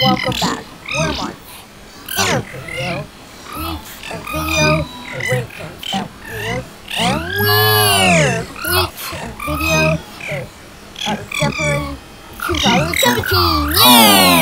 welcome back. We're on In our video, weeks a video, the rankings that weird and we're weeks a video, uh, February 2017. Yeah!